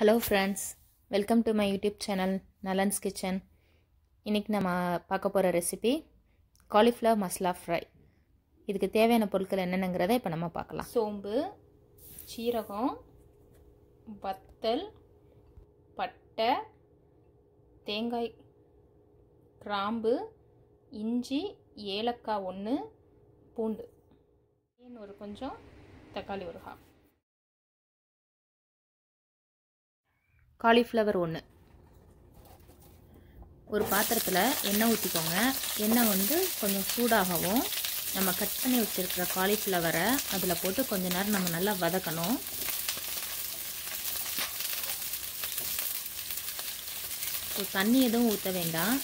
Hello friends welcome to my YouTube channel Nalan's kitchen இன்றைக்கி நம்ம பார்க்க போகிற ரெசிபி காலிஃப்ளவர் மசாலா ஃப்ரை இதுக்கு தேவையான பொருட்கள் என்னென்னங்கிறத இப்போ நம்ம பார்க்கலாம். சோம்பு சீரகம் வத்தல் பட்டை தேங்காய் கிராம்பு இஞ்சி ஏலக்காய் ஒன்று பூண்டு. ஒரு கொஞ்சம் தக்காளி ஒரு ஹாஃப் காலிஃப்ளவர் ஒன்று ஒரு பாத்திரத்தில் எண்ணெய் ஊற்றிக்கோங்க எண்ணெய் வந்து கொஞ்சம் சூடாகவும் நம்ம கட் பண்ணி வச்சுருக்கிற காலிஃப்ளவரை அதில் போட்டு கொஞ்ச நேரம் நம்ம நல்லா வதக்கணும். ஸோ தண்ணி எதுவும் ஊற்ற வேண்டாம்.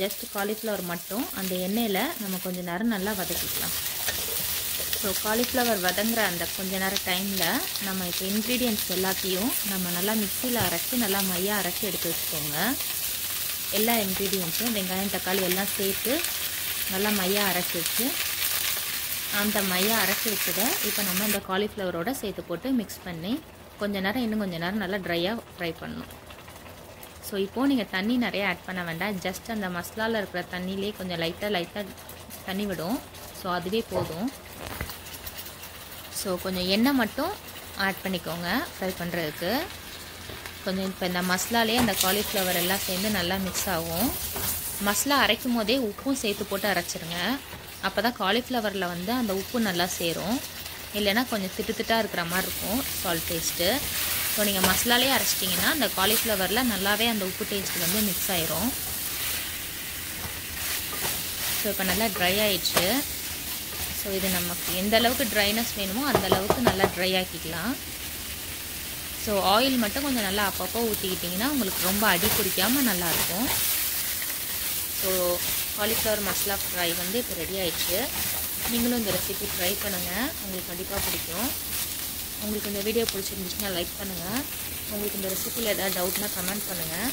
ஜஸ்ட் காலிஃப்ளவர் மட்டும். அந்த எண்ணெயில் நம்ம கொஞ்சம் நேரம் நல்லா வதக்கிக்கலாம். ஸோ காலிஃப்ளவர் வதங்குற அந்த கொஞ்ச நேரம் டைமில் நம்ம இப்போ இன்க்ரீடியன்ட்ஸ் எல்லாத்தையும் நம்ம நல்லா மிக்சியில் அரைச்சி நல்லா மையாக அரைச்சி எடுத்து வச்சுக்கோங்க. எல்லா இன்க்ரீடியன்ஸும் வெங்காயம் தக்காளி எல்லாம் சேர்த்து நல்லா மையாக அரைச்சி வச்சு அந்த மையாக அரைச்சி வச்சதை இப்போ நம்ம இந்த காலிஃப்ளவரோட சேர்த்து போட்டு மிக்ஸ் பண்ணி கொஞ்ச நேரம் இன்னும் கொஞ்சம் நேரம் நல்லா ட்ரையாக ஃப்ரை பண்ணணும். ஸோ இப்போது நீங்கள் தண்ணி நிறைய ஆட் பண்ண வேண்டாம். ஜஸ்ட் அந்த மசாலாவில் இருக்கிற தண்ணியிலே கொஞ்சம் லைட்டாக லைட்டாக தண்ணி விடும். ஸோ அதுவே போதும். ஸோ கொஞ்சம் எண்ணெய் மட்டும் ஆட் பண்ணிக்கோங்க ஃப்ரை பண்ணுறதுக்கு கொஞ்சம் இப்போ இந்த மசாலாலே அந்த காலிஃப்ளவர் எல்லாம் சேர்ந்து நல்லா மிக்ஸ் ஆகும். மசாலா அரைக்கும் போதே உப்பும் சேர்த்து போட்டு அரைச்சிருங்க. அப்போ தான் காலிஃப்ளவரில் வந்து அந்த உப்பு நல்லா சேரும். இல்லைன்னா கொஞ்சம் திட்டு திட்டாக இருக்கிற மாதிரி இருக்கும் சால்ட் டேஸ்ட்டு ஸோ நீங்கள் மசாலாலே அரைச்சிட்டிங்கன்னா அந்த காலிஃப்ளவரில் நல்லாவே அந்த உப்பு டேஸ்ட் வந்து மிக்ஸ் ஆயிரும். ஸோ இப்போ நல்லா ட்ரை ஆயிடுச்சு. ஸோ இது நமக்கு எந்த அளவுக்கு ட்ரைனஸ் வேணுமோ அந்த அளவுக்கு நல்லா ட்ரை ஆக்கிக்கலாம். ஸோ ஆயில் மட்டும் கொஞ்சம் நல்லா அப்பப்போ ஊற்றிக்கிட்டிங்கன்னா உங்களுக்கு ரொம்ப அடி பிடிக்காமல் நல்லாயிருக்கும் ஸோ காலிஃப்ளவர் மசாலா ஃப்ரை வந்து இப்போ ரெடி ஆயிடுச்சு. நீங்களும் இந்த ரெசிபி ட்ரை பண்ணுங்கள் உங்களுக்கு கண்டிப்பாக பிடிக்கும். உங்களுக்கு இந்த வீடியோ பிடிச்சிருந்துச்சுன்னா லைக் பண்ணுங்கள் உங்களுக்கு இந்த ரெசிபியில் ஏதாவது டவுட்னா கமெண்ட் பண்ணுங்கள்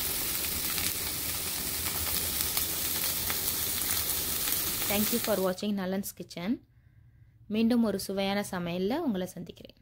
தேங்க்யூ ஃபார் வாட்சிங் நலன்ஸ் கிச்சன் மீண்டும் ஒரு சுவையான சமையலில் உங்களை சந்திக்கிறேன்.